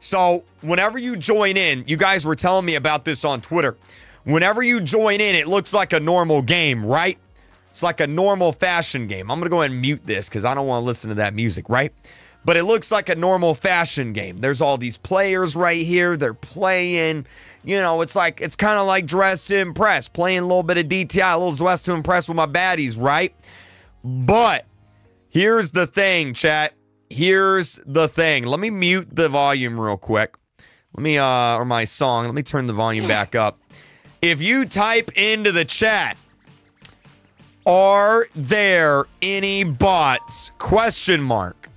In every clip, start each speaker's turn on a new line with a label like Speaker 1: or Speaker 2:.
Speaker 1: So whenever you join in, you guys were telling me about this on Twitter. Whenever you join in, it looks like a normal game, right? It's like a normal fashion game. I'm going to go ahead and mute this because I don't want to listen to that music, right? But it looks like a normal fashion game. There's all these players right here. They're playing. You know, it's like, it's kind of like Dress to Impress, playing a little bit of DTI, a little Dress to Impress with my baddies, right? But here's the thing, chat. Here's the thing. Let me mute the volume real quick. Let me, uh, or my song. Let me turn the volume back up. If you type into the chat, are there any bots? Question mark.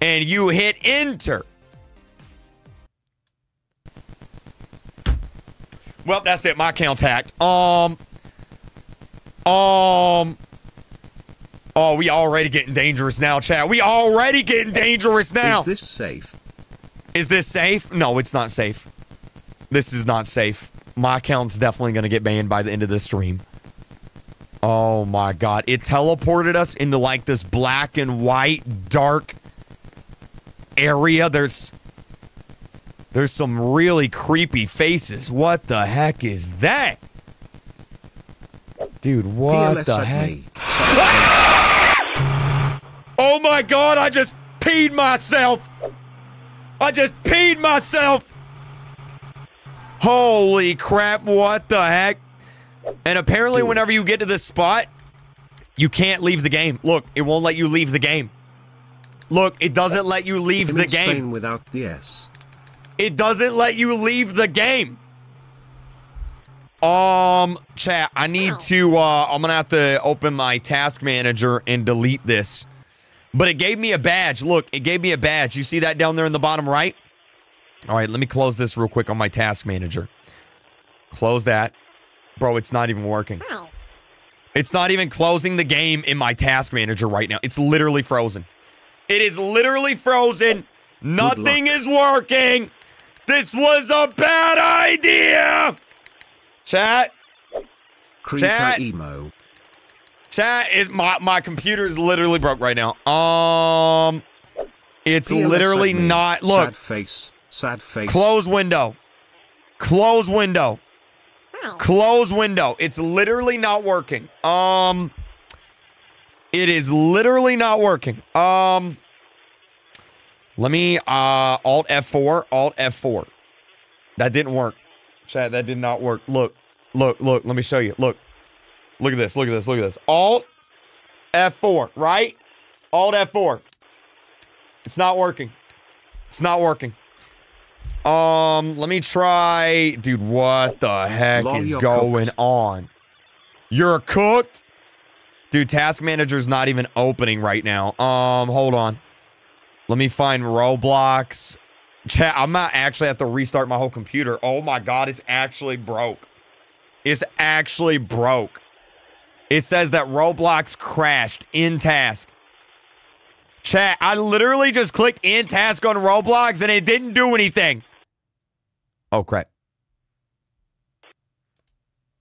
Speaker 1: And you hit enter. Well, that's it. My account's hacked. Um. Um. Oh, we already getting dangerous now, chat. We already getting dangerous now.
Speaker 2: Is this safe?
Speaker 1: Is this safe? No, it's not safe. This is not safe. My account's definitely going to get banned by the end of this stream. Oh my god. It teleported us into like this black and white dark area. There's there's some really creepy faces. What the heck is that? Dude, what
Speaker 2: PLS
Speaker 1: the heck?
Speaker 2: me.
Speaker 1: Oh my god, I just peed myself. I just peed myself. Holy crap, what the heck? And apparently, whenever you get to this spot, you can't leave the game. Look, it won't let you leave the game. Look, it doesn't let you leave
Speaker 2: I'm
Speaker 1: the
Speaker 2: in Spain
Speaker 1: game.
Speaker 2: without the S.
Speaker 1: It doesn't let you leave the game. Um, chat, I need to, uh, I'm gonna have to open my task manager and delete this. But it gave me a badge. Look, it gave me a badge. You see that down there in the bottom right? All right, let me close this real quick on my task manager. Close that. Bro, it's not even working. It's not even closing the game in my task manager right now. It's literally frozen. It is literally frozen. Nothing is working. This was a bad idea. Chat,
Speaker 2: Creeper
Speaker 1: Chat.
Speaker 2: emo.
Speaker 1: Chat is my my computer is literally broke right now. Um, it's
Speaker 2: PLS
Speaker 1: literally
Speaker 2: at
Speaker 1: not. Look,
Speaker 2: Sad face. Sad face.
Speaker 1: close window. Close window. Close window. It's literally not working. Um, it is literally not working. Um, let me uh alt F4, alt F4. That didn't work. Chat, that did not work. Look, look, look. Let me show you. Look, look at this. Look at this. Look at this. Alt F4, right? Alt F4. It's not working. It's not working. Um, let me try. Dude, what the heck
Speaker 2: Lol,
Speaker 1: is going
Speaker 2: cooked.
Speaker 1: on? You're cooked? Dude, task manager's not even opening right now. Um, hold on. Let me find Roblox. Chat, I'm not actually have to restart my whole computer. Oh my god, it's actually broke. It's actually broke. It says that Roblox crashed in task. Chat, I literally just clicked in task on Roblox and it didn't do anything. Oh crap.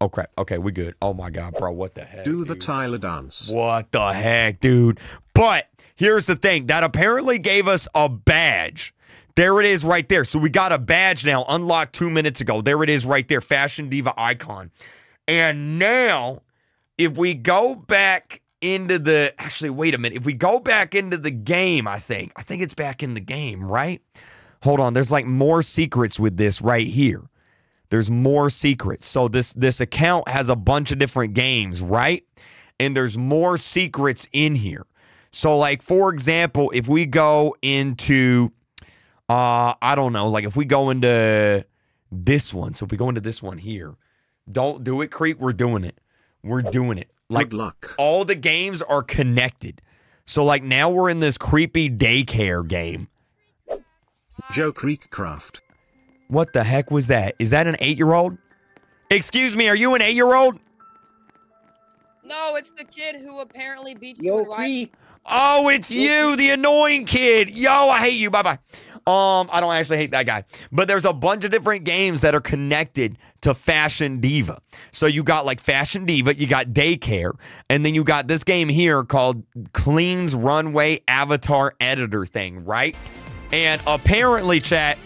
Speaker 1: Oh crap. Okay, we good. Oh my god, bro, what the heck?
Speaker 2: Do the
Speaker 1: dude?
Speaker 2: Tyler dance.
Speaker 1: What the heck, dude? But here's the thing that apparently gave us a badge. There it is right there. So we got a badge now, unlocked two minutes ago. There it is right there, Fashion Diva icon. And now, if we go back into the actually, wait a minute. If we go back into the game, I think, I think it's back in the game, right? Hold on. There's like more secrets with this right here. There's more secrets. So this this account has a bunch of different games, right? And there's more secrets in here. So like for example, if we go into uh I don't know, like if we go into this one. So if we go into this one here, don't do it, creep, we're doing it. We're doing it. Like
Speaker 2: Good luck.
Speaker 1: all the games are connected. So like now we're in this creepy daycare game.
Speaker 2: Joe KreekCraft.
Speaker 1: What the heck was that? Is that an eight year old? Excuse me, are you an eight year old?
Speaker 3: No, it's the kid who apparently beat you.
Speaker 4: Yo,
Speaker 3: in
Speaker 4: Kreek.
Speaker 1: Oh, it's you, the annoying kid. Yo, I hate you. Bye bye. Um, I don't actually hate that guy. But there's a bunch of different games that are connected to Fashion Diva. So you got like Fashion Diva, you got Daycare, and then you got this game here called Clean's Runway Avatar Editor thing, right? And apparently, chat,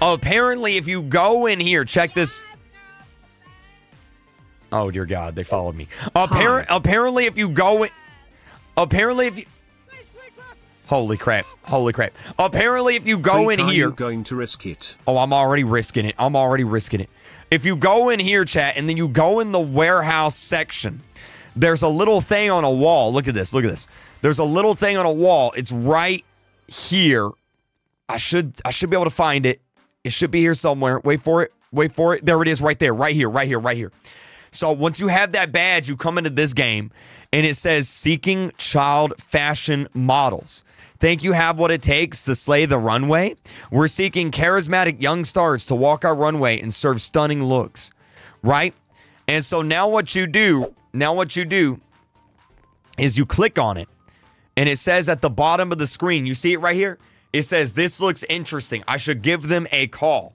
Speaker 1: apparently, if you go in here, check this. Oh, dear God, they followed me. Appar- apparently, if you go in, apparently, if you. Holy crap. Holy crap. Apparently, if you go in here.
Speaker 2: going to risk it?
Speaker 1: Oh, I'm already risking it. I'm already risking it. If you go in here, chat, and then you go in the warehouse section, there's a little thing on a wall. Look at this. Look at this. There's a little thing on a wall. It's right here. I should I should be able to find it. It should be here somewhere. Wait for it. Wait for it. There it is right there. Right here. Right here. Right here. So once you have that badge, you come into this game and it says seeking child fashion models. Think you have what it takes to slay the runway? We're seeking charismatic young stars to walk our runway and serve stunning looks, right? And so now what you do, now what you do is you click on it and it says at the bottom of the screen, you see it right here? It says this looks interesting. I should give them a call.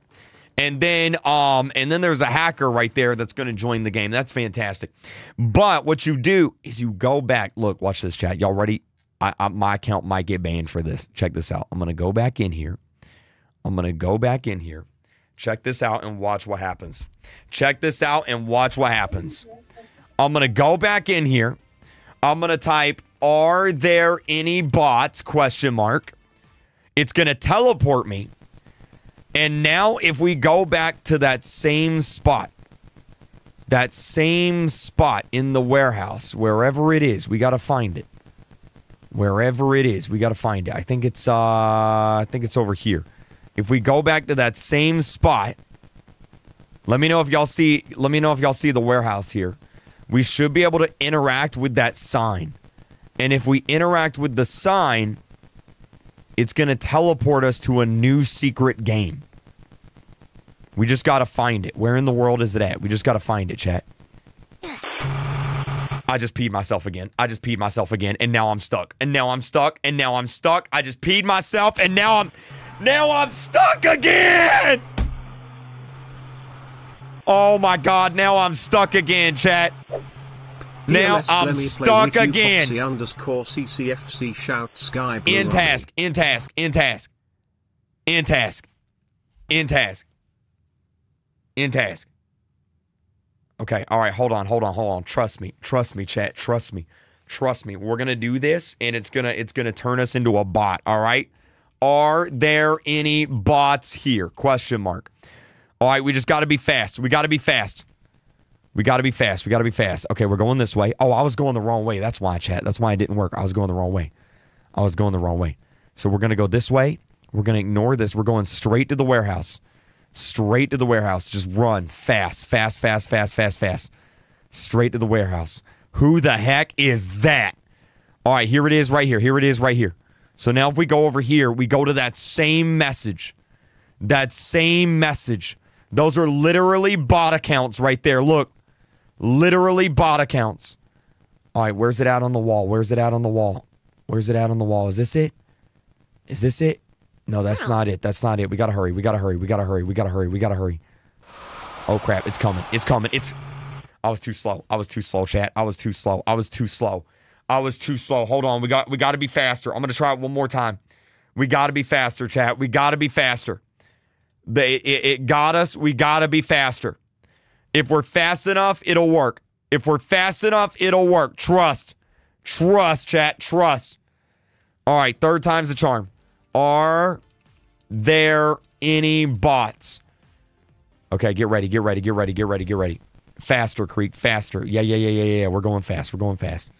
Speaker 1: And then um and then there's a hacker right there that's going to join the game. That's fantastic. But what you do is you go back. Look, watch this chat. Y'all ready? I, I my account might get banned for this. Check this out. I'm going to go back in here. I'm going to go back in here. Check this out and watch what happens. Check this out and watch what happens. I'm going to go back in here. I'm going to type are there any bots question mark. It's going to teleport me and now, if we go back to that same spot, that same spot in the warehouse, wherever it is, we got to find it. Wherever it is, we got to find it. I think it's uh I think it's over here. If we go back to that same spot, let me know if y'all see let me know if y'all see the warehouse here. We should be able to interact with that sign. And if we interact with the sign, it's going to teleport us to a new secret game. We just got to find it. Where in the world is it at? We just got to find it, chat. I just peed myself again. I just peed myself again and now I'm stuck. And now I'm stuck and now I'm stuck. I just peed myself and now I'm now I'm stuck again. Oh my god, now I'm stuck again, chat. Now
Speaker 2: PLS,
Speaker 1: I'm
Speaker 2: let me play
Speaker 1: stuck again.
Speaker 2: Foxy underscore CCFC shout sky
Speaker 1: In task, in task, in task, in task, in task, in task. Okay, all right, hold on, hold on, hold on. Trust me, trust me, chat, trust me, trust me. We're gonna do this, and it's gonna it's gonna turn us into a bot. All right. Are there any bots here? Question mark. All right, we just got to be fast. We got to be fast. We got to be fast. We got to be fast. Okay, we're going this way. Oh, I was going the wrong way. That's why, chat. That's why it didn't work. I was going the wrong way. I was going the wrong way. So we're going to go this way. We're going to ignore this. We're going straight to the warehouse. Straight to the warehouse. Just run fast, fast, fast, fast, fast, fast. Straight to the warehouse. Who the heck is that? All right, here it is right here. Here it is right here. So now if we go over here, we go to that same message. That same message. Those are literally bot accounts right there. Look, literally bot accounts. All right, where's it out on the wall? Where's it out on the wall? Where's it out on the wall? Is this it? Is this it? No, that's not it. That's not it. We gotta hurry. We gotta hurry. We gotta hurry. We gotta hurry. We gotta hurry. Oh crap! It's coming. It's coming. It's. I was too slow. I was too slow, chat. I was too slow. I was too slow. I was too slow. Hold on. We got. We got to be faster. I'm gonna try it one more time. We got to be faster, chat. We got to be faster. They, it, it got us. We got to be faster. If we're fast enough, it'll work. If we're fast enough, it'll work. Trust. Trust, chat. Trust. All right, third time's the charm. Are there any bots? Okay, get ready, get ready, get ready, get ready, get ready. Faster, Kreek, faster. Yeah, yeah, yeah, yeah, yeah. We're going fast. We're going fast.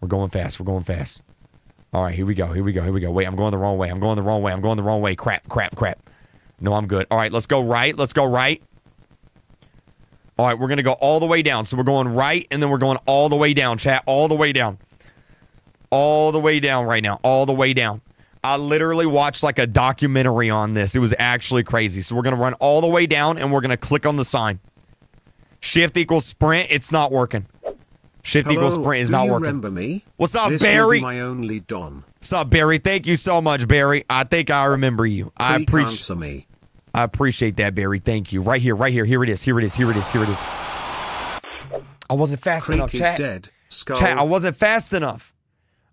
Speaker 1: We're going fast. We're going fast. All right, here we go. Here we go. Here we go. Wait, I'm going the wrong way. I'm going the wrong way. I'm going the wrong way. Crap, crap, crap. No, I'm good. All right, let's go right. Let's go right. All right, we're going to go all the way down. So we're going right and then we're going all the way down, chat. All the way down. All the way down right now. All the way down. I literally watched like a documentary on this. It was actually crazy. So we're going to run all the way down and we're going to click on the sign. Shift equals sprint. It's not working. Shift
Speaker 2: Hello,
Speaker 1: equals sprint is not working.
Speaker 2: remember me?
Speaker 1: What's up,
Speaker 2: this
Speaker 1: Barry?
Speaker 2: my only Don.
Speaker 1: What's up, Barry? Thank you so much, Barry. I think I remember you. I
Speaker 2: Kreek,
Speaker 1: appreciate
Speaker 2: me.
Speaker 1: I appreciate that, Barry. Thank you. Right here, right here. Here it is. Here it is. Here it is. Here it is. I wasn't fast
Speaker 2: Kreek
Speaker 1: enough,
Speaker 2: is
Speaker 1: chat.
Speaker 2: dead. Skull.
Speaker 1: Chat, I wasn't fast enough.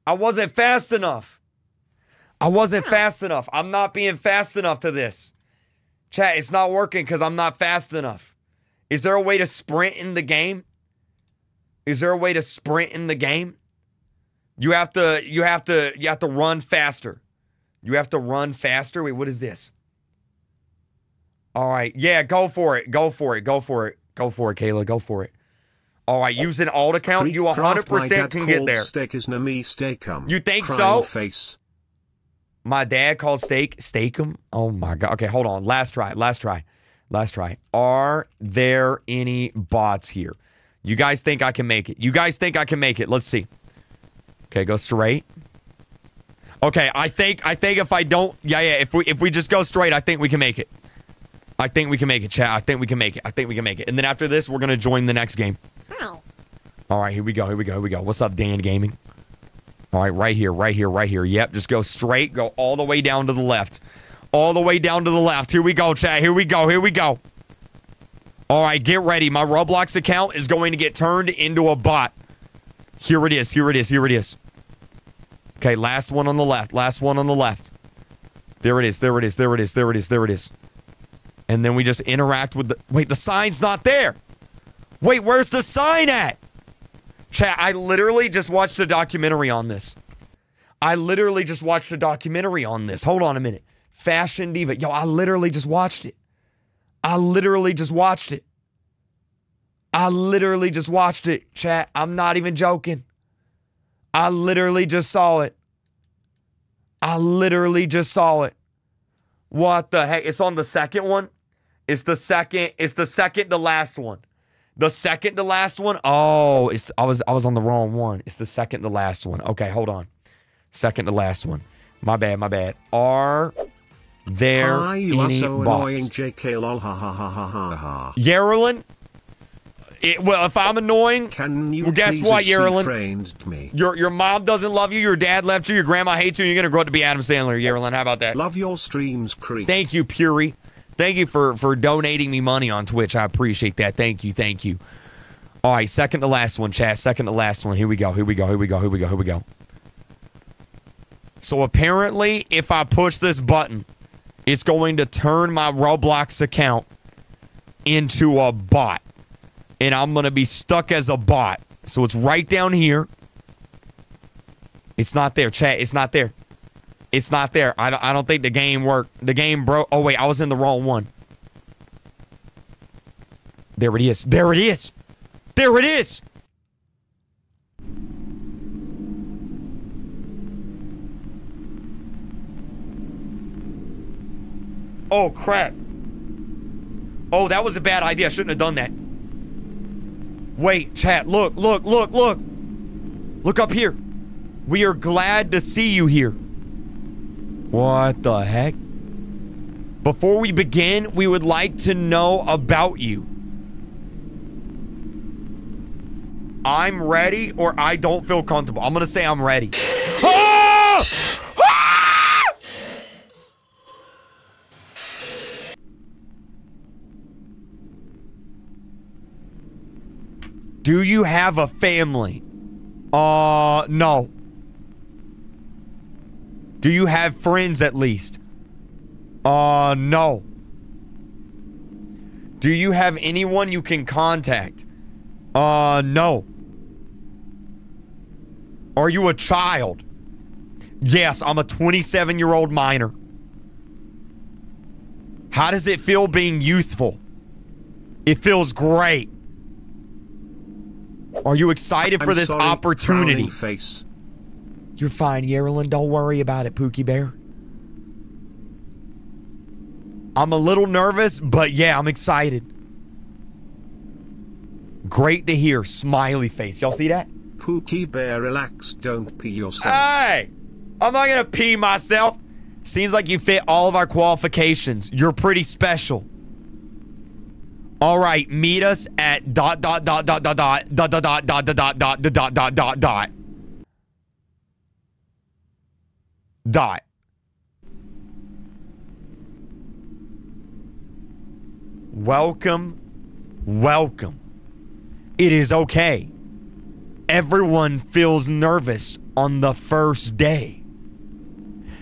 Speaker 1: I wasn't fast enough. I wasn't fast enough. I'm not being fast enough to this. Chat, it's not working because I'm not fast enough. Is there a way to sprint in the game? Is there a way to sprint in the game? You have to, you have to, you have to run faster. You have to run faster. Wait, what is this? All right. Yeah, go for it. Go for it. Go for it. Go for it, Kayla. Go for it. All right, uh, using alt account, you 100% can get there.
Speaker 2: Steak is me steakum.
Speaker 1: You think
Speaker 2: Crying
Speaker 1: so?
Speaker 2: Face.
Speaker 1: My dad called steak steakum. Oh my god. Okay, hold on. Last try. Last try. Last try. Are there any bots here? You guys think I can make it? You guys think I can make it? Let's see. Okay, go straight. Okay, I think I think if I don't, yeah, yeah. If we if we just go straight, I think we can make it. I think we can make it, chat. I think we can make it. I think we can make it. And then after this, we're gonna join the next game. All right, here we go. Here we go. Here we go. What's up, Dan Gaming? All right, right here, right here, right here. Yep, just go straight. Go all the way down to the left. All the way down to the left. Here we go, chat. Here we go. Here we go. All right, get ready. My Roblox account is going to get turned into a bot. Here it is. Here it is. Here it is. Okay, last one on the left. Last one on the left. There it is. There it is. There it is. There it is. There it is. And then we just interact with the. Wait, the sign's not there. Wait, where's the sign at? Chat, I literally just watched a documentary on this. I literally just watched a documentary on this. Hold on a minute. Fashion Diva. Yo, I literally just watched it. I literally just watched it. I literally just watched it, chat. I'm not even joking. I literally just saw it. I literally just saw it. What the heck? It's on the second one. It's the second. It's the second to last one. The second to last one. Oh, it's I was I was on the wrong one. It's the second to last one. Okay, hold on. Second to last one. My bad. My bad. Are there
Speaker 2: Hi, you are so
Speaker 1: bots?
Speaker 2: annoying, JK lol ha ha ha ha ha ha.
Speaker 1: Yarlin? It, well, if I'm annoying,
Speaker 2: Can you
Speaker 1: Well, guess
Speaker 2: please
Speaker 1: what,
Speaker 2: friend me?
Speaker 1: your your mom doesn't love you, your dad left you, your grandma hates you, and you're gonna grow up to be Adam Sandler, Yarlin. How about that?
Speaker 2: Love your streams, creep.
Speaker 1: Thank you, Puri. Thank you for for donating me money on Twitch. I appreciate that. Thank you, thank you. All right, second to last one, chat. Second to last one. Here we go. Here we go. Here we go. Here we go. Here we go. So apparently, if I push this button, it's going to turn my Roblox account into a bot. And I'm going to be stuck as a bot. So it's right down here. It's not there, chat. It's not there. It's not there. I don't, I don't think the game worked. The game broke. Oh, wait. I was in the wrong one. There it is. There it is. There it is. Oh, crap. Oh, that was a bad idea. I shouldn't have done that. Wait, chat. Look, look, look, look. Look up here. We are glad to see you here. What the heck? Before we begin, we would like to know about you. I'm ready or I don't feel comfortable. I'm going to say I'm ready. Do you have a family? Uh, no. Do you have friends at least? Uh, no. Do you have anyone you can contact? Uh, no. Are you a child? Yes, I'm a 27 year old minor. How does it feel being youthful? It feels great. Are you excited for
Speaker 2: I'm
Speaker 1: this
Speaker 2: sorry,
Speaker 1: opportunity?
Speaker 2: Face.
Speaker 1: You're fine, Yerlin. Don't worry about it, Pookie Bear. I'm a little nervous, but yeah, I'm excited. Great to hear. Smiley face. Y'all see that?
Speaker 2: Pookie Bear, relax. Don't pee yourself.
Speaker 1: Hey! I'm not gonna pee myself. Seems like you fit all of our qualifications. You're pretty special. All right, meet us at dot dot dot dot dot dot dot dot dot dot dot dot dot dot dot dot. Welcome, welcome. It is okay. Everyone feels nervous on the first day.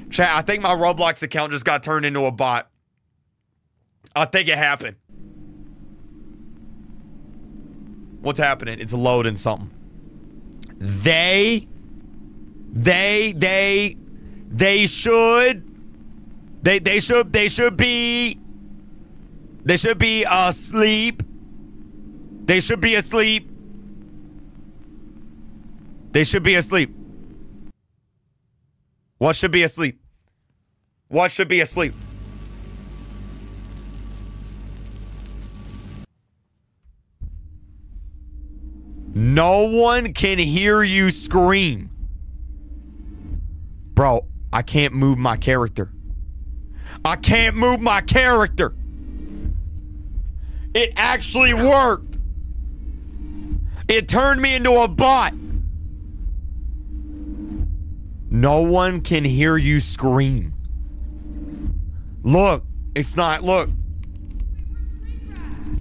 Speaker 1: Chat, I think my Roblox account just got turned into a bot. I think it happened. What's happening? It's loading something. They, they, they, they should, they, they should, they should be, they should be asleep. They should be asleep. They should be asleep. What should be asleep? What should be asleep? No one can hear you scream. Bro, I can't move my character. I can't move my character. It actually worked. It turned me into a bot. No one can hear you scream. Look, it's not. Look.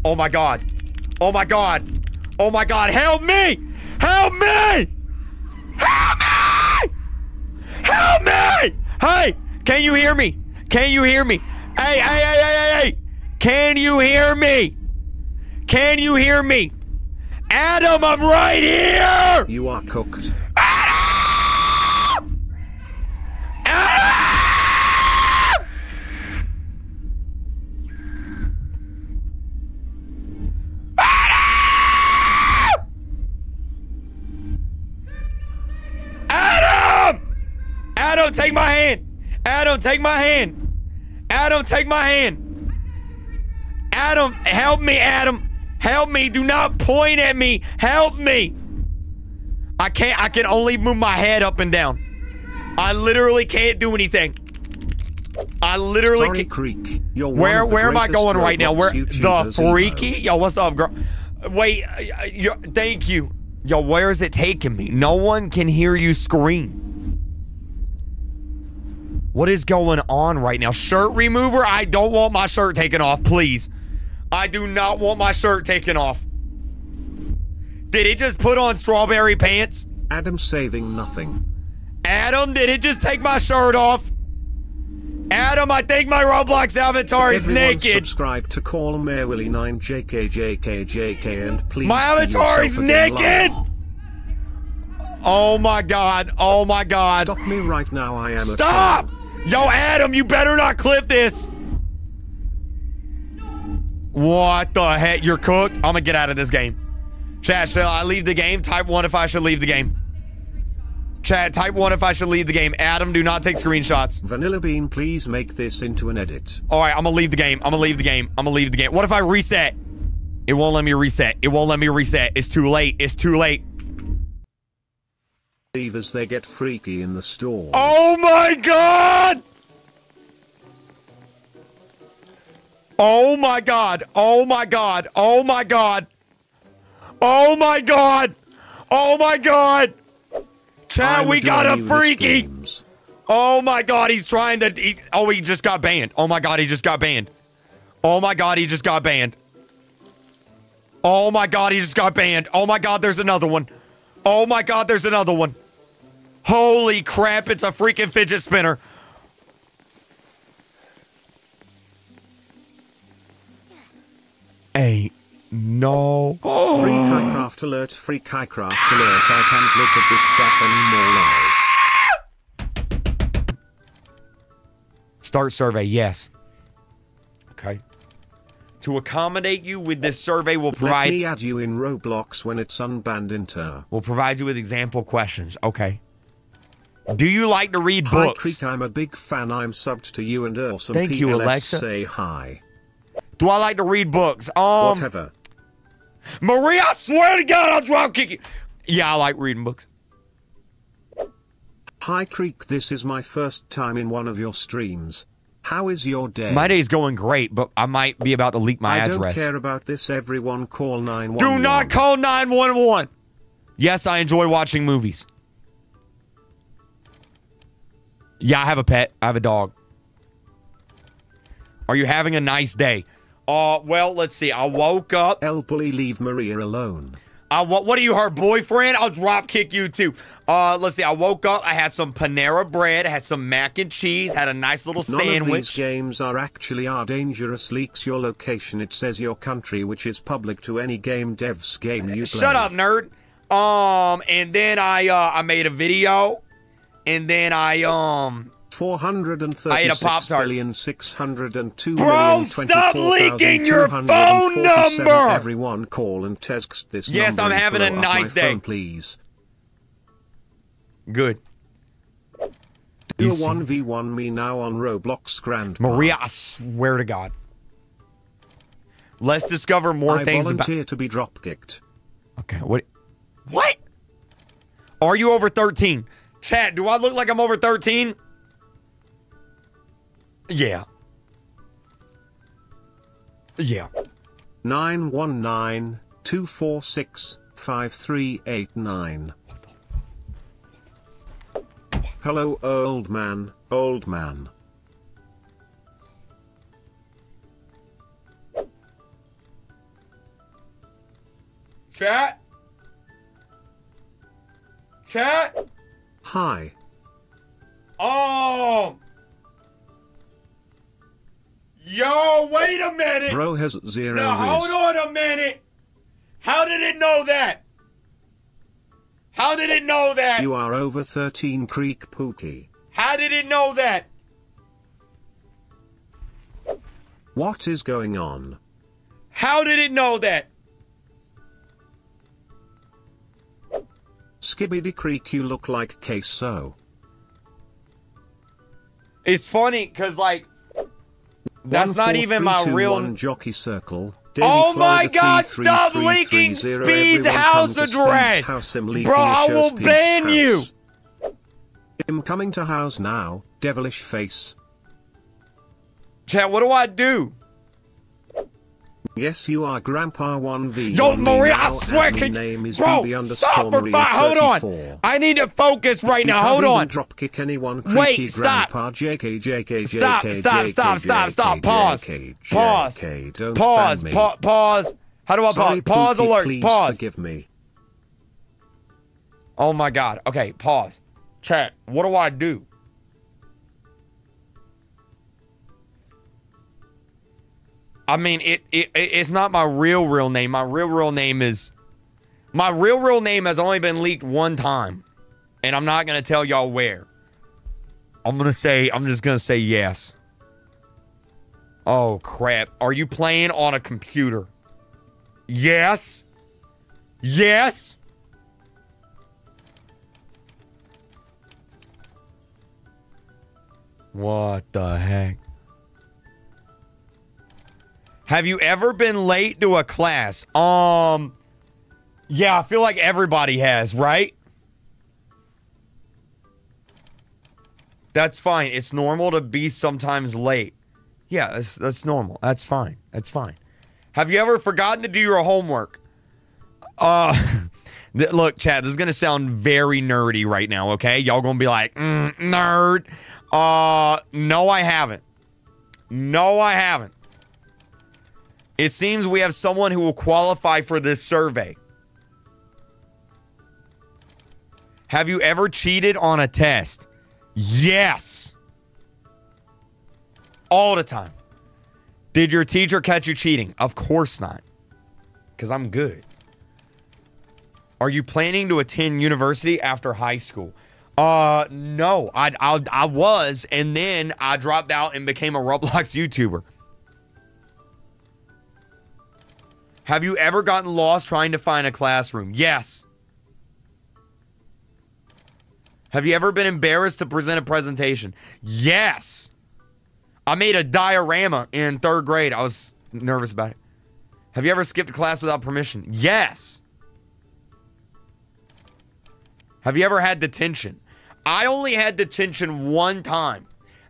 Speaker 1: Oh my God. Oh my God. Oh my God. Help me. Help me. Help me. Hey, can you hear me? Can you hear me? Hey, hey, hey, hey, hey. Can you hear me? Can you hear me? Adam, I'm right here.
Speaker 2: You are cooked.
Speaker 1: Adam, take my hand. Adam, take my hand. Adam, take my hand. Adam, help me, Adam. Help me. Do not point at me. Help me. I can't. I can only move my head up and down. I literally can't do anything. I literally
Speaker 2: Sorry,
Speaker 1: can't.
Speaker 2: Kreek. You're
Speaker 1: Where where am I going right now? Where the
Speaker 2: YouTubers in the
Speaker 1: freaky? Yo, what's up, girl? Wait, uh, uh, yo, thank you. Yo, where is it taking me? No one can hear you scream. What is going on right now? Shirt remover? I don't want my shirt taken off, please. I do not want my shirt taken off. Did it just put on strawberry pants?
Speaker 2: Adam saving nothing.
Speaker 1: Adam, did it just take my shirt off? Adam, I think my Roblox avatar is
Speaker 2: Everyone
Speaker 1: naked.
Speaker 2: subscribe to Call Mayor Willie 9 JKJKJK and please
Speaker 1: My avatar is naked!
Speaker 2: live.
Speaker 1: Oh my god. Oh my god.
Speaker 2: Stop me right now. I am a Stop!
Speaker 1: Yo, Adam, you better not clip this. What the heck? You're cooked? I'm gonna get out of this game. Chat, shall I leave the game? Type one if I should leave the game. Chat, type one if I should leave the game. Adam, do not take screenshots.
Speaker 2: Vanilla Bean, please make this into an edit.
Speaker 1: All right, I'm gonna leave the game. I'm gonna leave the game. I'm gonna leave the game. What if I reset? It won't let me reset. It won't let me reset. It's too late. It's too late.
Speaker 2: Leave as they get freaky in the store.
Speaker 1: Oh my god! Oh my god. Oh my god. Oh my god. Oh my god. Oh my god. Chat, we got a
Speaker 2: doing you this
Speaker 1: freaky. Oh my god, he's trying to. He, oh, he just got banned. Oh my god, he just got banned. Oh my god, he just got banned. Oh my god, he just got banned. Oh my god, there's another one. Oh my god, there's another one. Holy crap, it's a freaking fidget spinner. Hey, no. Oh.
Speaker 2: Free Highcraft alert, free Highcraft alert. I can't look at this crap anymore live.
Speaker 1: Start survey, yes. Okay. To accommodate you with this survey, we'll
Speaker 2: Let
Speaker 1: provide
Speaker 2: me add you in Roblox when it's unbanned enter.
Speaker 1: we'll provide you with example questions. Okay. Do you like to read
Speaker 2: Hi
Speaker 1: books?
Speaker 2: Kreek, I'm a big fan. I'm subbed to you and awesome
Speaker 1: Thank you,
Speaker 2: PLS
Speaker 1: Alexa.
Speaker 2: Say hi.
Speaker 1: Do I like to read books? Um,
Speaker 2: Whatever.
Speaker 1: Maria, I swear to God, I'll drop kick you. Yeah, I like reading books.
Speaker 2: Hi Kreek, this is my first time in one of your streams. How is your day?
Speaker 1: My day's going great, but I might be about to leak my
Speaker 2: I
Speaker 1: address.
Speaker 2: don't care about this. Everyone call 911.
Speaker 1: Do not call 911. Yes, I enjoy watching movies. Yeah, I have a pet. I have a dog. Are you having a nice day? Uh, well, let's see. I woke up.
Speaker 2: El Bully, leave Maria alone.
Speaker 1: Uh, what, what are you, her boyfriend? I'll drop kick you too. Uh, let's see. I woke up. I had some Panera bread. I had some mac and cheese. Had a nice little
Speaker 2: None of these
Speaker 1: sandwich.
Speaker 2: games are actually are dangerous leaks your location. It says your country, which is public to any game dev's game you play.
Speaker 1: Shut up, nerd. Um, and then I uh I made a video, and then I um
Speaker 2: Four hundred and
Speaker 1: I ate a
Speaker 2: thirty-six
Speaker 1: Pop-Tart.
Speaker 2: billion six hundred and two
Speaker 1: Bro, stop leaking your phone number!
Speaker 2: Everyone call and text this
Speaker 1: Yes,
Speaker 2: number
Speaker 1: I'm having a nice day.
Speaker 2: phone, please.
Speaker 1: good.
Speaker 2: Do
Speaker 1: You
Speaker 2: a one v one me now on Roblox Grand.
Speaker 1: Maria, I swear to God. Let's discover more
Speaker 2: I
Speaker 1: things about.
Speaker 2: volunteer to be drop kicked.
Speaker 1: Okay, what? What? Are you over 13? Chat, do I look like I'm over 13? Yeah. Yeah.
Speaker 2: 919 246 5389. Hello, old man, old man.
Speaker 1: Chat? Chat?
Speaker 2: Hi.
Speaker 1: Um. Yo, wait a minute.
Speaker 2: Bro has zero
Speaker 1: Now, hold on a minute. How did it know that? How did it know that?
Speaker 2: You are over 13 Kreek Pookie.
Speaker 1: How did it know that?
Speaker 2: What is going on?
Speaker 1: How did it know that?
Speaker 2: Skibbity Kreek, you look like queso.
Speaker 1: It's funny because, like, that's not even my real.
Speaker 2: 14321 Jockey Circle. Daily
Speaker 1: Oh my God! Stop leaking
Speaker 2: 33330.
Speaker 1: Speed's house
Speaker 2: come to Speed's
Speaker 1: address,
Speaker 2: house.
Speaker 1: Bro. I will ban you.
Speaker 2: I'm coming to house now, devilish face.
Speaker 1: Chat, what do I do?
Speaker 2: Yes, you are Grandpa 1V.
Speaker 1: Yo, Maria, I swear, can
Speaker 2: name is
Speaker 1: bro,
Speaker 2: BB
Speaker 1: stop for five. Hold on. I need to focus right
Speaker 2: You
Speaker 1: now. Hold on.
Speaker 2: Drop kick anyone.
Speaker 1: Wait, stop.
Speaker 2: Grandpa, JK, JK,
Speaker 1: Stop, stop, stop, stop, stop. Pause. Pause. Pause. Pa- pause. How do I pause? Pause alerts. Pause.
Speaker 2: Forgive me.
Speaker 1: Oh my God. Okay, pause. Chat, what do I do? I mean, it, it it- it's not my real real name. My real real name is my real real name has only been leaked one time, and I'm not gonna tell y'all where. I'm gonna say I'm just gonna say yes. Oh crap! Are you playing on a computer? Yes. Yes. What the heck? Have you ever been late to a class? Um, yeah, I feel like everybody has, right? That's fine. It's normal to be sometimes late. Yeah, that's, that's normal. That's fine. That's fine. Have you ever forgotten to do your homework? Uh, look, Chad, this is gonna sound very nerdy right now. Okay, y'all gonna be like, mm, nerd. Uh, no, I haven't. No, I haven't. It seems we have someone who will qualify for this survey. Have you ever cheated on a test? Yes. All the time. Did your teacher catch you cheating? Of course not. Because I'm good. Are you planning to attend university after high school? Uh, no. I, I, I was, and then I dropped out and became a Roblox YouTuber. Have you ever gotten lost trying to find a classroom? Yes. Have you ever been embarrassed to present a presentation? Yes. I made a diorama in third grade. I was nervous about it. Have you ever skipped a class without permission? Yes. Have you ever had detention? I only had detention one time.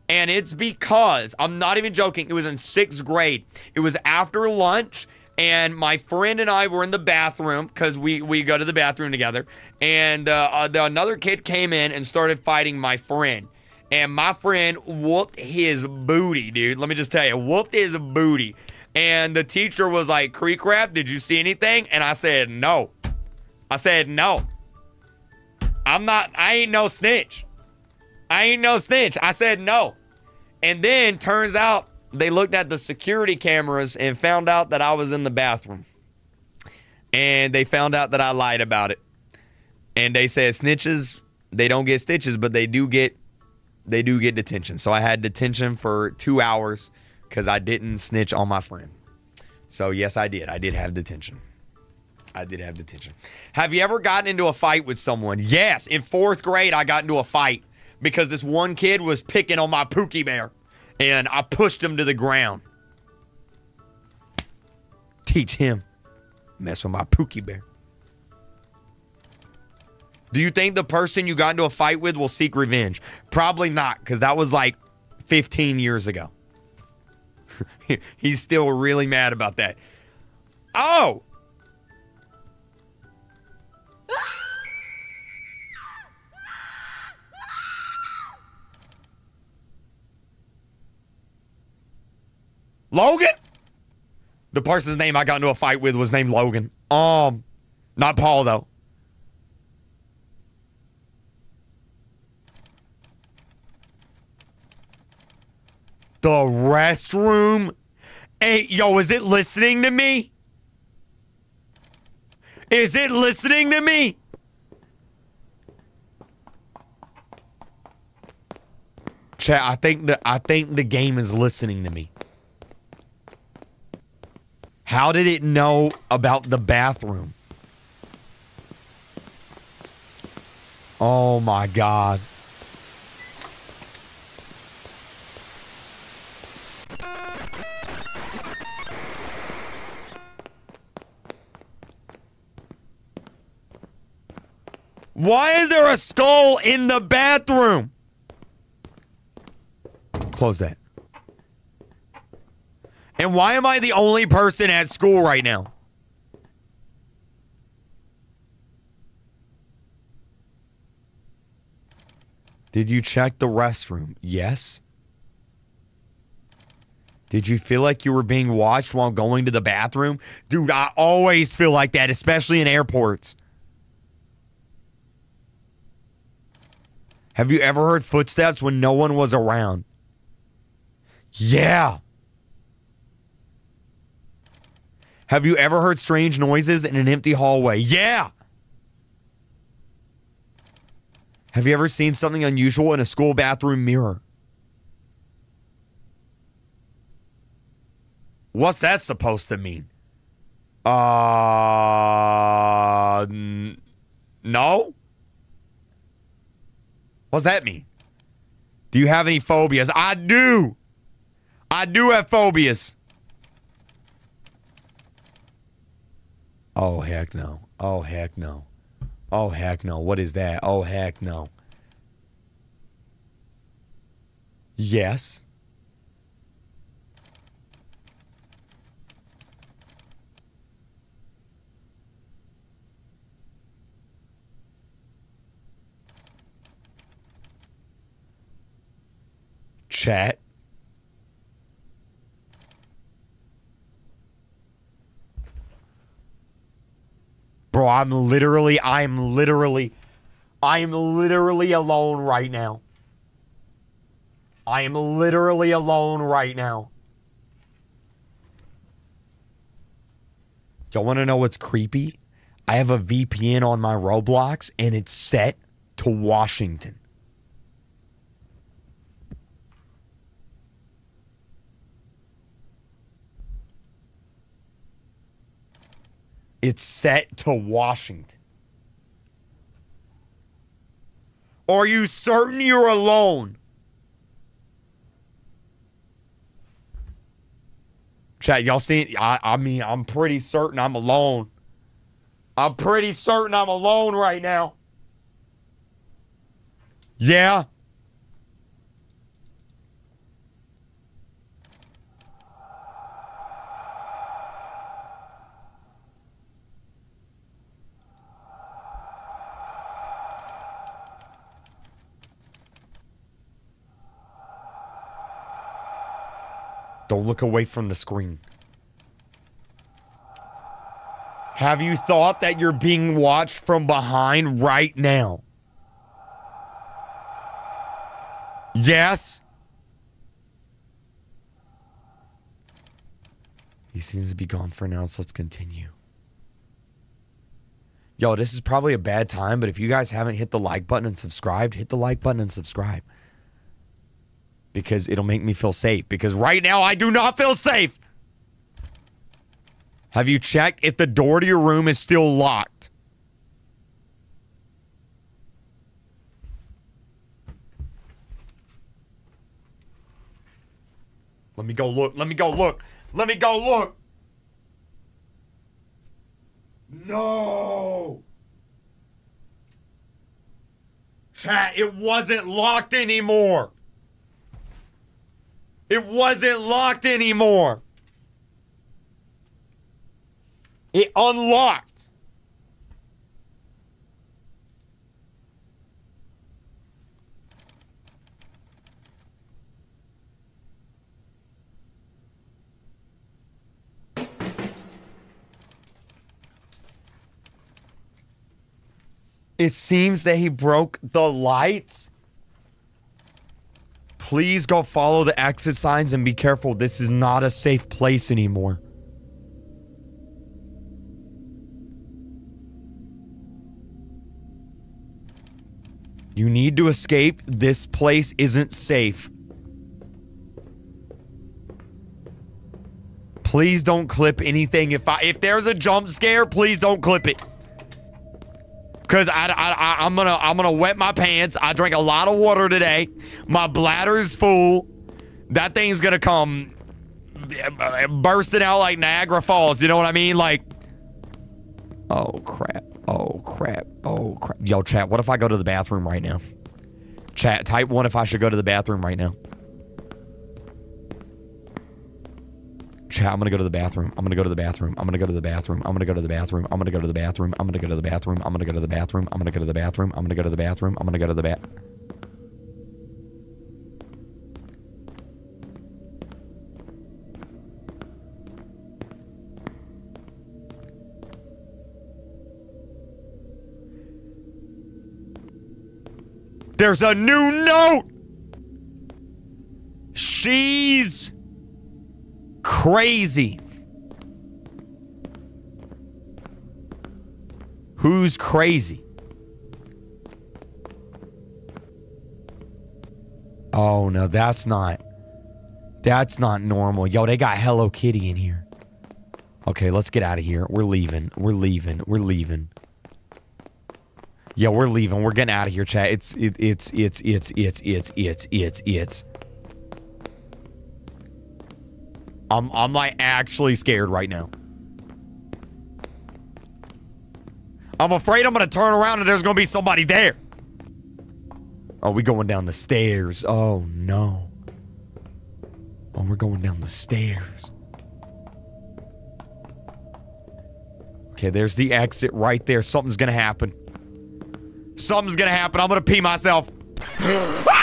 Speaker 1: And it's because, I'm not even joking, it was in sixth grade. It was after lunch, and my friend and I were in the bathroom because we, we go to the bathroom together. And uh, uh, the, another kid came in and started fighting my friend. And my friend whooped his booty, dude. Let me just tell you, whooped his booty. And the teacher was like, Creek Rap, did you see anything? And I said, no. I said, no. I'm not, I ain't no snitch. I ain't no snitch. I said no. And then turns out they looked at the security cameras and found out that I was in the bathroom. And they found out that I lied about it. And they said snitches, they don't get stitches, but they do get they do get detention. So I had detention for two hours because I didn't snitch on my friend. So yes, I did. I did have detention. I did have detention. Have you ever gotten into a fight with someone? Yes. In fourth grade, I got into a fight because this one kid was picking on my Pookie Bear and I pushed him to the ground. Teach him. Mess with my Pookie Bear. Do you think the person you got into a fight with will seek revenge? Probably not, because that was like 15 years ago. He's still really mad about that. Oh! Logan? The person's name I got into a fight with was named Logan. Um, not Paul though. The restroom. Hey, yo, is it listening to me? Is it listening to me? Chat, I think the I think the game is listening to me. How did it know about the bathroom? Oh my god. Why is there a skull in the bathroom? Close that. And why am I the only person at school right now? Did you check the restroom? Yes. Did you feel like you were being watched while going to the bathroom? Dude, I always feel like that, especially in airports. Have you ever heard footsteps when no one was around? Yeah. Have you ever heard strange noises in an empty hallway? Yeah. Have you ever seen something unusual in a school bathroom mirror? What's that supposed to mean? Uh, no. What's that mean? Do you have any phobias? I do. I do have phobias. Oh, heck no. Oh, heck no. Oh, heck no. What is that? Oh, heck no. Yes. Chat. I'm literally, I'm literally, I am literally alone right now. I am literally alone right now. Y'all want to know what's creepy? I have a VPN on my Roblox and it's set to Washington. It's set to Washington. Are you certain you're alone? Chat, y'all seen? I, I mean, I'm pretty certain I'm alone. I'm pretty certain I'm alone right now. Yeah. Don't look away from the screen. Have you thought that you're being watched from behind right now? Yes? He seems to be gone for now, so let's continue. Yo, this is probably a bad time, but if you guys haven't hit the like button and subscribed, hit the like button and subscribe. Because it'll make me feel safe. Because right now, I do not feel safe. Have you checked if the door to your room is still locked? Let me go look. Let me go look. Let me go look. No. Chat, it wasn't locked anymore. It wasn't locked anymore. It unlocked. It seems that he broke the lights. Please go follow the exit signs and be careful. This is not a safe place anymore. You need to escape. This place isn't safe. Please don't clip anything. If I if there's a jump scare, please don't clip it. Cause I, I, I am gonna I'm gonna wet my pants. I drank a lot of water today. My bladder's full. That thing's gonna come eh, bursting out like Niagara Falls. You know what I mean? Like, oh crap. Oh crap. Oh crap. Yo, chat. What if I go to the bathroom right now? Chat. Type one if I should go to the bathroom right now. Chat, I'm gonna go to the bathroom. I'm gonna go to the bathroom. I'm gonna go to the bathroom. I'm gonna go to the bathroom. I'm gonna go to the bathroom. I'm gonna go to the bathroom. I'm gonna go to the bathroom. I'm gonna go to the bathroom. I'm gonna go to the bathroom. I'm gonna go to the bath. There's a new note. She's crazy. Who's crazy? Oh no, that's not. That's not normal. Yo, they got Hello Kitty in here. Okay, let's get out of here. We're leaving. We're leaving. We're leaving. Yeah, we're leaving. We're getting out of here, chat. It's it, it's it's it's it's it's it's it's it's. I'm I'm like actually scared right now. I'm afraid I'm gonna turn around and there's gonna be somebody there. Oh, we going down the stairs. Oh no. Oh, we're going down the stairs. Okay, there's the exit right there. Something's gonna happen. Something's gonna happen. I'm gonna pee myself. Ah!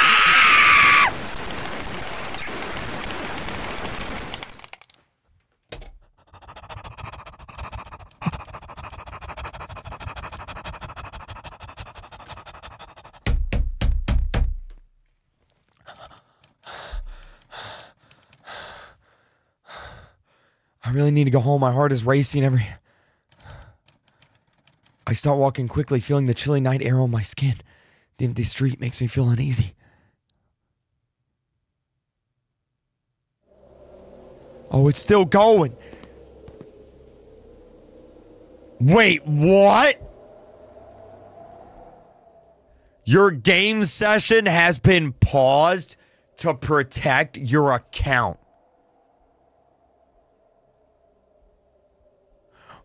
Speaker 1: Need to go home. My heart is racing every. I start walking quickly, feeling the chilly night air on my skin. The empty street makes me feel uneasy. Oh, it's still going. Wait, what? Your game session has been paused to protect your account.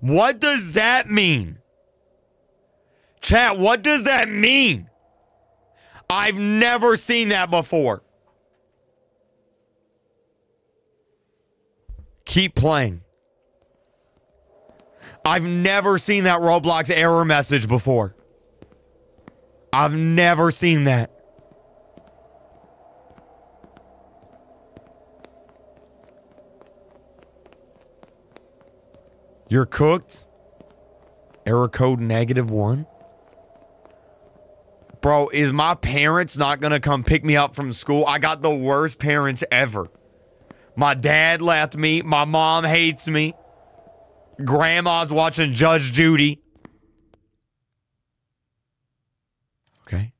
Speaker 1: What does that mean? Chat, what does that mean? I've never seen that before. Keep playing. I've never seen that Roblox error message before. I've never seen that. You're cooked? Error code negative one. Bro, is my parents not gonna come pick me up from school? I got the worst parents ever. My dad left me. My mom hates me. Grandma's watching Judge Judy. Okay.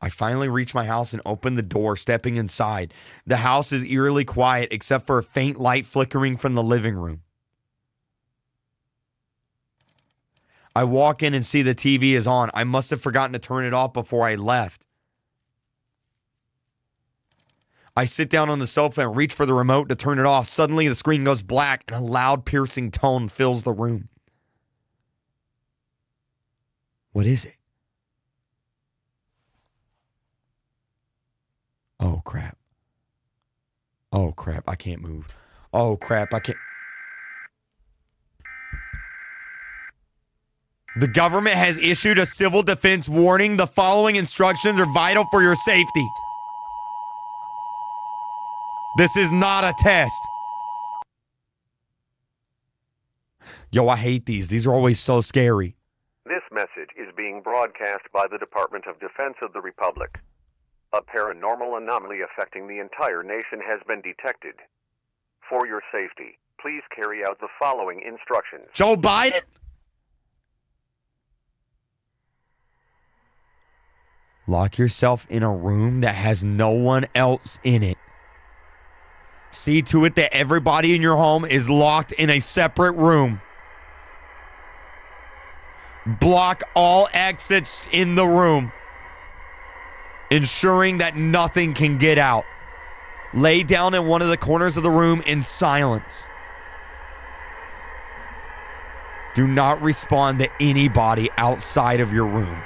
Speaker 1: I finally reach my house and open the door, stepping inside. The house is eerily quiet except for a faint light flickering from the living room. I walk in and see the TV is on. I must have forgotten to turn it off before I left. I sit down on the sofa and reach for the remote to turn it off. Suddenly, the screen goes black and a loud, piercing tone fills the room. What is it? Oh, crap. Oh, crap. I can't move. Oh, crap. I can't. The government has issued a civil defense warning. The following instructions are vital for your safety. This is not a test. Yo, I hate these. These are always so scary.
Speaker 4: This message is being broadcast by the Department of Defense of the Republic. A paranormal anomaly affecting the entire nation has been detected. For your safety, please carry out the following instructions.
Speaker 1: Joe Biden? Lock yourself in a room that has no one else in it. See to it that everybody in your home is locked in a separate room. Block all exits in the room, ensuring that nothing can get out. Lay down in one of the corners of the room in silence. Do not respond to anybody outside of your room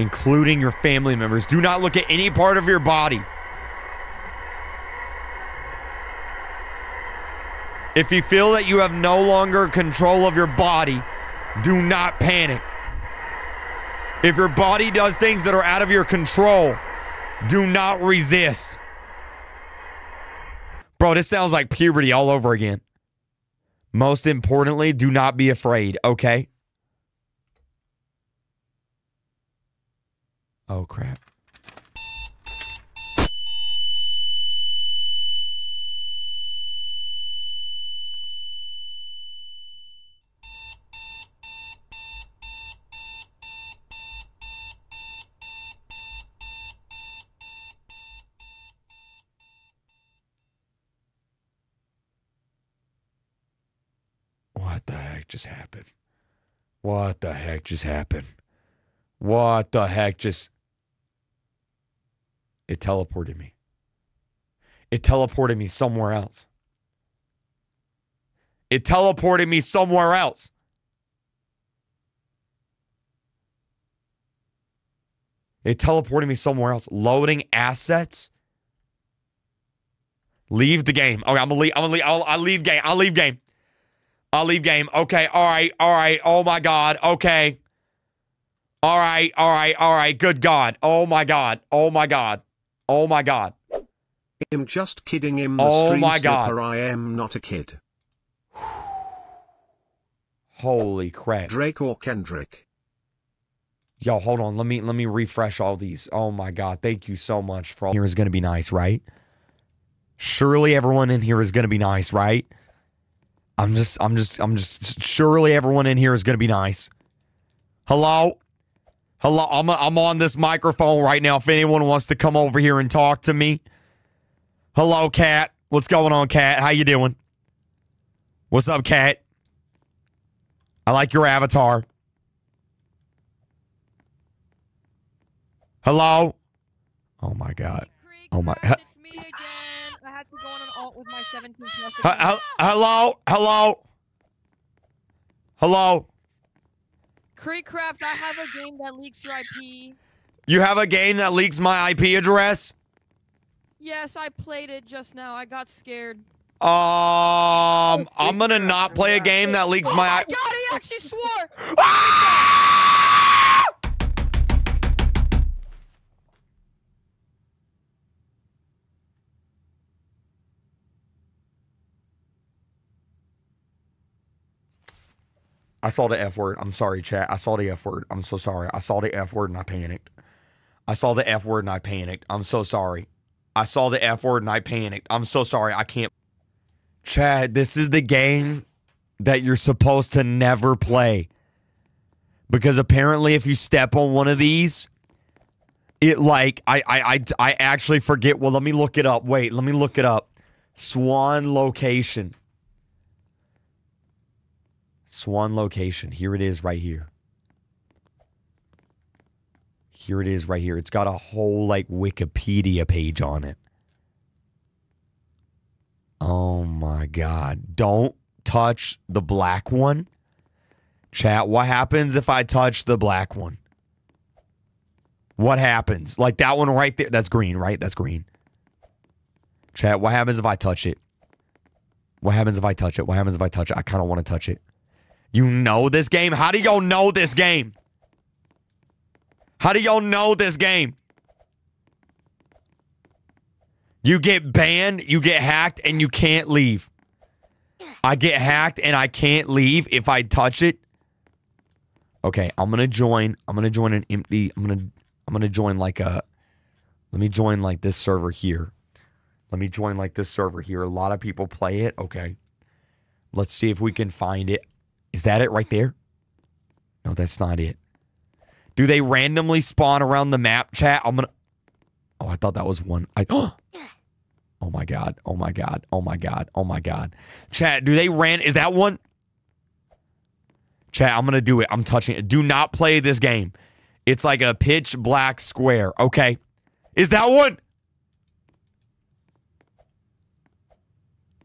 Speaker 1: including your family members. Do not look at any part of your body. If you feel that you have no longer control of your body, do not panic. If your body does things that are out of your control, do not resist. Bro, this sounds like puberty all over again. Most importantly, do not be afraid, okay? Oh, crap. What the heck just happened? What the heck just happened? What the heck just. It teleported me. It teleported me somewhere else. It teleported me somewhere else. It teleported me somewhere else. Loading assets. Leave the game. Okay, I'm gonna leave. I'm gonna leave. I'll, I'll leave game. I'll leave game. I'll leave game. Okay. All right. All right. Oh my God. Okay. All right. All right. All right. Good God. Oh my God. Oh my God. Oh my God.
Speaker 2: I'm just kidding him the
Speaker 1: Oh my God.
Speaker 2: slipper, I am not a kid.
Speaker 1: Holy crap.
Speaker 2: Drake or Kendrick?
Speaker 1: Yo, hold on. Let me let me refresh all these. Oh my god. Thank you so much for all here is gonna be nice, right? Surely everyone in here is gonna be nice, right? I'm just I'm just I'm just surely everyone in here is gonna be nice. Hello? Hello, I'm I'm on this microphone right now if anyone wants to come over here and talk to me. Hello, Cat. What's going on, Cat? How you doing? What's up, Cat? I like your avatar. Hello? Oh my god. Oh my-
Speaker 3: Kreek, It's me again. I had to go on an alt with my
Speaker 1: H- hello? Hello? Hello?
Speaker 3: KreekCraft, I have a game that leaks your IP.
Speaker 1: You have a game that leaks my IP address?
Speaker 3: Yes, I played it just now. I got scared.
Speaker 1: Um, I'm gonna not play a game that leaks
Speaker 3: oh
Speaker 1: my.
Speaker 3: my
Speaker 1: I-
Speaker 3: god, he actually swore!
Speaker 1: I saw the F word. I'm sorry, chat. I saw the F word. I'm so sorry. I saw the F word and I panicked. I saw the F word and I panicked. I'm so sorry. I saw the F word and I panicked. I'm so sorry. I can't. Chad, this is the game that you're supposed to never play. Because apparently, if you step on one of these, it like I I I, I actually forget. Well, let me look it up. Wait, let me look it up. Swan location. Swan location. Here it is right here. Here it is right here. It's got a whole like Wikipedia page on it. Oh my God. Don't touch the black one. Chat, what happens if I touch the black one? What happens? Like that one right there. That's green, right? That's green. Chat, what happens if I touch it? What happens if I touch it? What happens if I touch it? I kind of want to touch it. You know this game? How do y'all know this game? How do y'all know this game? You get banned, you get hacked, and you can't leave. I get hacked and I can't leave if I touch it. Okay, I'm gonna join. I'm gonna join an empty. I'm gonna. I'm gonna join like a. Let me join like this server here. Let me join like this server here. A lot of people play it. Okay. Let's see if we can find it. Is that it right there? No, that's not it. Do they randomly spawn around the map chat? I'm gonna. Oh, I thought that was one. I. Oh my god. Oh my god. Oh my god. Oh my god. Chat, do they ran? Is that one? Chat, I'm gonna do it. I'm touching it. Do not play this game. It's like a pitch black square. Okay. Is that one?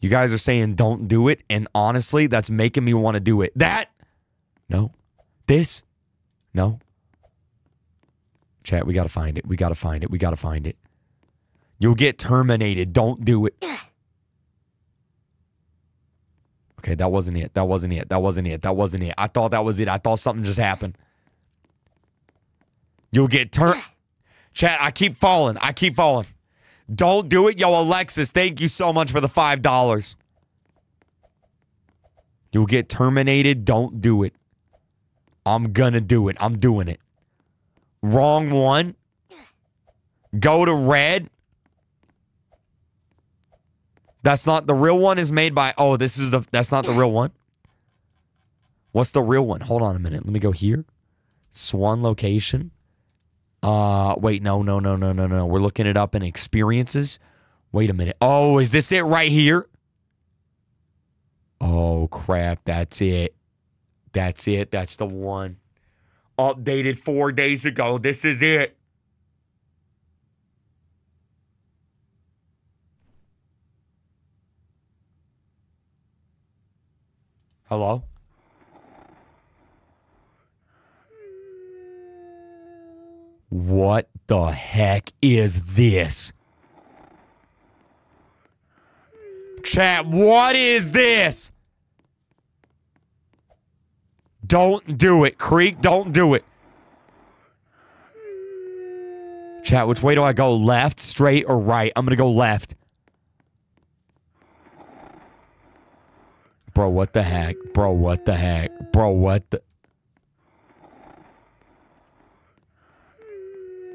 Speaker 1: You guys are saying don't do it, and honestly, that's making me want to do it. That? No. This? No. Chat, we gotta find it. We gotta find it. We gotta find it. You'll get terminated. Don't do it. Okay, that wasn't it. That wasn't it. That wasn't it. That wasn't it. I thought that was it. I thought something just happened. You'll get turned. Chat, I keep falling. I keep falling. Don't do it. Yo, Alexis, thank you so much for the $5. You'll get terminated. Don't do it. I'm gonna do it. I'm doing it. Wrong one. Go to red. That's not the real one is made by Oh, this is the that's not the real one. What's the real one? Hold on a minute. Let me go here. Swan location. Uh wait, no, no, no, no, no, no. We're looking it up in experiences. Wait a minute. Oh, is this it right here? Oh crap, that's it. That's it. That's the one. Updated 4 days ago. This is it. Hello? What the heck is this? Chat, what is this? Don't do it. Kreek, don't do it. Chat, which way do I go? Left, straight, or right? I'm going to go left. Bro, what the heck? Bro, what the heck? Bro, what the...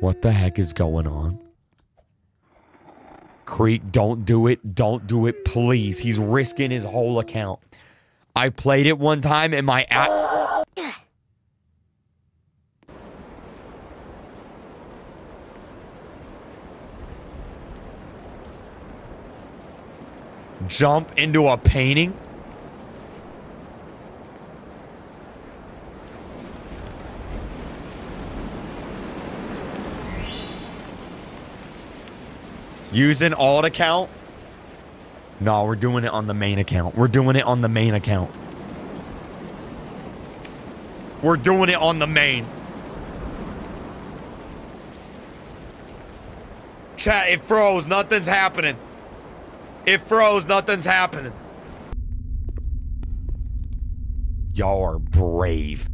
Speaker 1: What the heck is going on? Kreek, don't do it. Don't do it, please. He's risking his whole account. I played it one time and my app... Jump into a painting? An alt account? No, we're doing it on the main account. We're doing it on the main account. We're doing it on the main. Chat, it froze. Nothing's happening. It froze. Nothing's happening. Y'all are brave.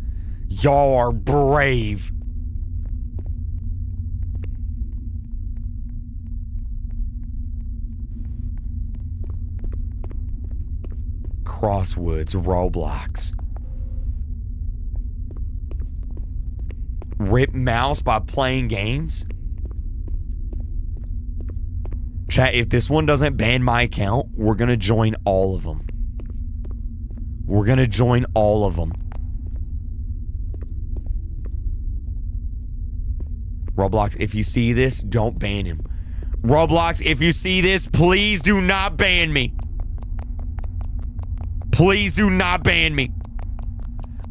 Speaker 1: Y'all are brave. Crosswoods Roblox. rip mouse by playing games? Chat, if this one doesn't ban my account, we're going to join all of them. We're going to join all of them. Roblox, if you see this, don't ban him. Roblox, if you see this, please do not ban me. Please do not ban me.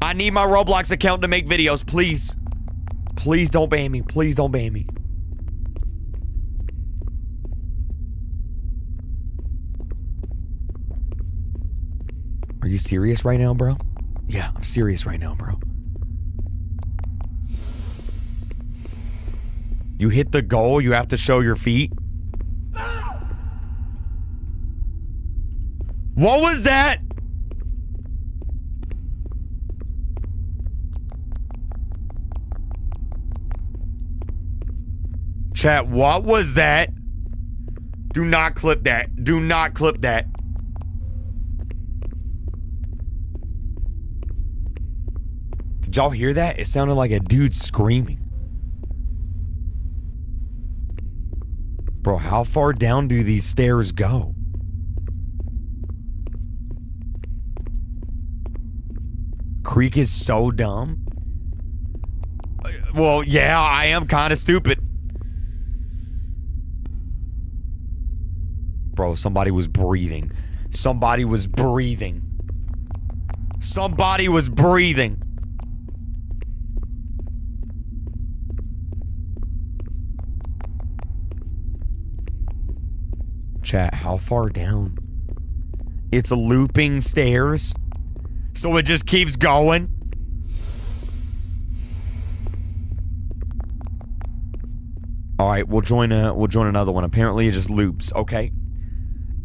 Speaker 1: I need my Roblox account to make videos, please. Please don't ban me. Please don't ban me. Are you serious right now, bro? Yeah, I'm serious right now, bro. You hit the goal, you have to show your feet. What was that? Chat, what was that? Do not clip that. Do not clip that. Did y'all hear that? It sounded like a dude screaming. Bro, how far down do these stairs go? Kreek is so dumb. Uh, Well, yeah, I am kind of stupid. Bro, somebody was breathing. Somebody was breathing. Somebody was breathing. Chat, how far down? It's a looping stairs. So it just keeps going. All right, we'll join a we'll join another one. Apparently it just loops. Okay.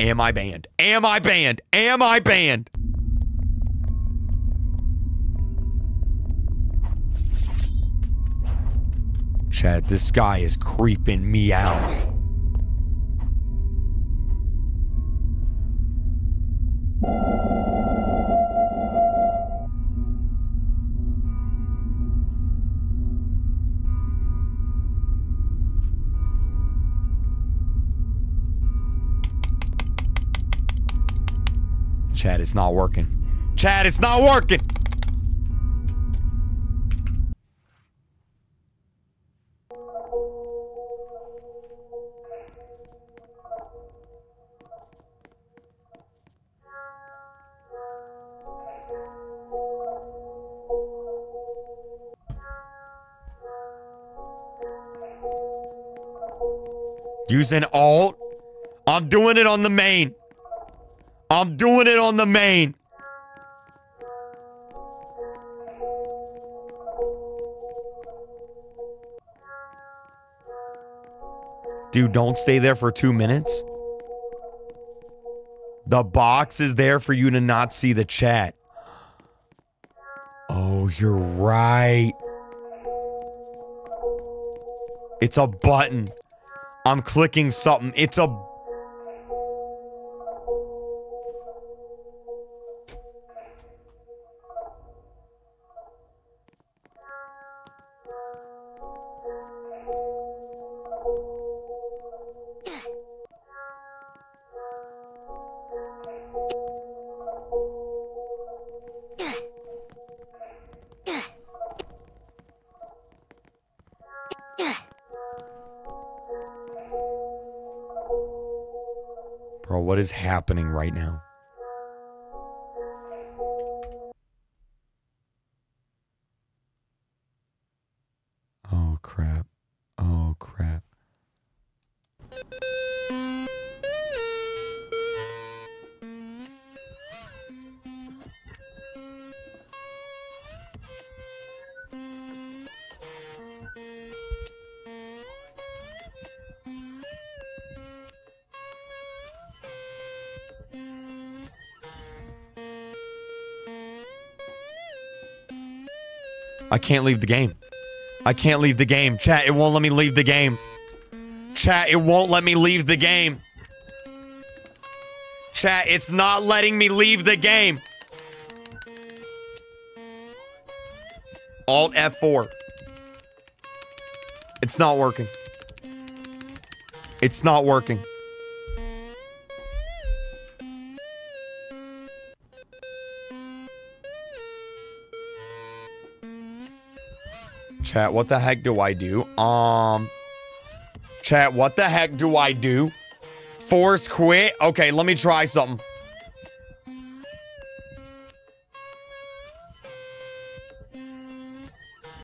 Speaker 1: Am I banned? Am I banned? Am I banned? Chad, this guy is creeping me out. Chad, it's not working. Chad, it's not working. Using alt. I'm doing it on the main. I'm doing it on the main. Dude, don't stay there for two minutes. The box is there for you to not see the chat. Oh, you're right. It's a button. I'm clicking something. It's a Bro, what is happening right now? Can't leave the game. I can't leave the game. Chat, it won't let me leave the game. Chat, it won't let me leave the game. Chat, it's not letting me leave the game. Alt F4. It's not working. It's not working. Chat, what the heck do I do? Um, chat, what the heck do I do? Force quit? Okay, let me try something.